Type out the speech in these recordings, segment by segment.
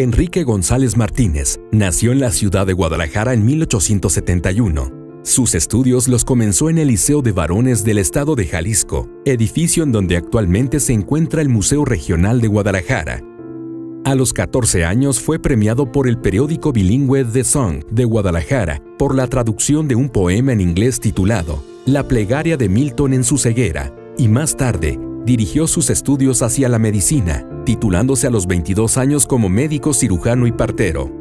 Enrique González Martínez nació en la ciudad de Guadalajara en 1871. Sus estudios los comenzó en el Liceo de Varones del Estado de Jalisco, edificio en donde actualmente se encuentra el Museo Regional de Guadalajara. A los 14 años fue premiado por el periódico bilingüe The Song de Guadalajara por la traducción de un poema en inglés titulado La plegaria de Milton en su ceguera, y más tarde dirigió sus estudios hacia la medicina, titulándose a los 22 años como médico cirujano y partero.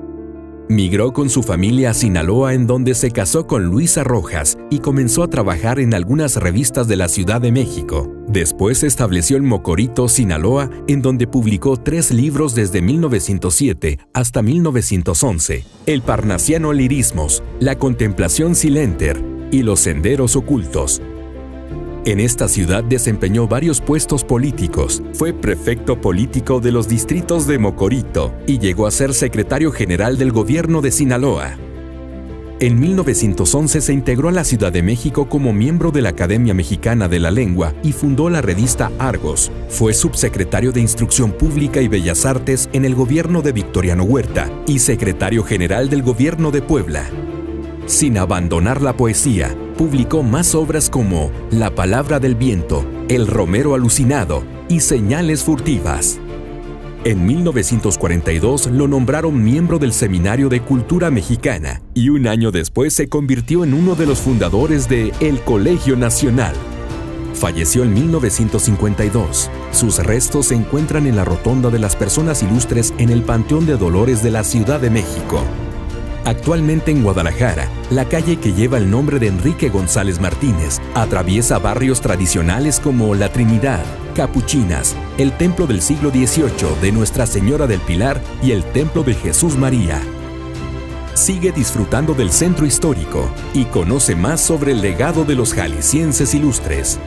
Migró con su familia a Sinaloa en donde se casó con Luisa Rojas y comenzó a trabajar en algunas revistas de la Ciudad de México. Después se estableció en Mocorito, Sinaloa, en donde publicó tres libros desde 1907 hasta 1911, El Parnasiano Lirismos, La Contemplación Silenter y Los Senderos Ocultos, en esta ciudad desempeñó varios puestos políticos. Fue prefecto político de los distritos de Mocorito y llegó a ser secretario general del gobierno de Sinaloa. En 1911 se integró a la Ciudad de México como miembro de la Academia Mexicana de la Lengua y fundó la revista Argos. Fue subsecretario de Instrucción Pública y Bellas Artes en el gobierno de Victoriano Huerta y secretario general del gobierno de Puebla. Sin abandonar la poesía, publicó más obras como La palabra del viento, El romero alucinado y Señales furtivas. En 1942 lo nombraron miembro del Seminario de Cultura Mexicana y un año después se convirtió en uno de los fundadores de El Colegio Nacional. Falleció en 1952. Sus restos se encuentran en la Rotonda de las Personas Ilustres en el Panteón de Dolores de la Ciudad de México. Actualmente en Guadalajara, la calle que lleva el nombre de Enrique González Martínez atraviesa barrios tradicionales como La Trinidad, Capuchinas, el Templo del siglo XVIII de Nuestra Señora del Pilar y el Templo de Jesús María. Sigue disfrutando del centro histórico y conoce más sobre el legado de los jaliscienses ilustres.